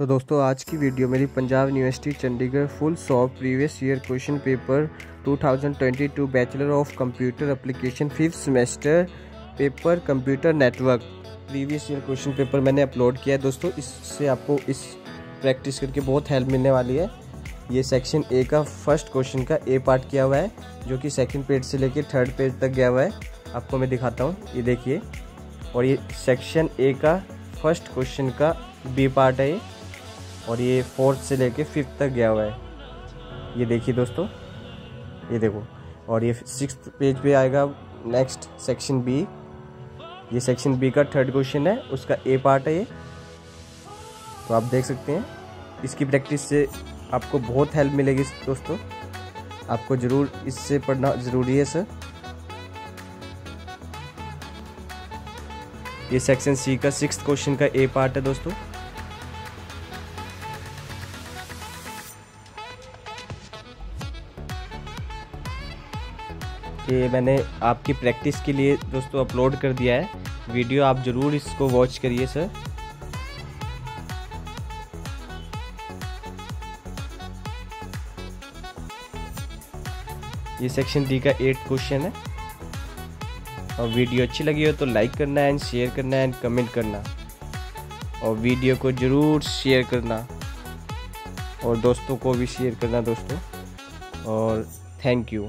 तो दोस्तों, आज की वीडियो मेरी Punjab university Chandigarh full soft previous year question paper 2022 bachelor of computer application fifth semester paper computer network previous year question paper मैंने upload किया है। दोस्तों, इससे आपको इस प्रैक्टिस करके बहुत हेल्प मिलने वाली है। ये सेक्शन ए का फ़र्स्ट क्वेश्चन का ए पार्ट किया हुआ है, जो कि सेकंड पेज से लेकर थर्ड पेज तक गया हुआ है। आपको मैं दिखाता हूँ, ये देखिए। और ये सेक्शन ए का फ़र्स्ट क्वेश्चन का बी पार्ट है ये। और ये फोर्थ से लेके फिफ्थ तक गया हुआ है। ये देखिए दोस्तों, ये देखो। और ये सिक्स पेज पे आएगा नेक्स्ट सेक्शन बी। ये सेक्शन बी का थर्ड क्वेश्चन है, उसका ए पार्ट है ये। तो आप देख सकते हैं, इसकी प्रैक्टिस से आपको बहुत हेल्प मिलेगी दोस्तों। आपको ज़रूर इससे पढ़ना ज़रूरी है, सर। ये सेक्शन सी का सिक्स क्वेश्चन का ए पार्ट है दोस्तों। ये मैंने आपकी प्रैक्टिस के लिए दोस्तों अपलोड कर दिया है। वीडियो आप ज़रूर इसको वॉच करिए सर ये सेक्शन डी का एट क्वेश्चन है। और वीडियो अच्छी लगी हो तो लाइक करना एंड शेयर करना एंड कमेंट करना। और वीडियो को ज़रूर शेयर करना। और दोस्तों को भी शेयर करना, दोस्तों। और थैंक यू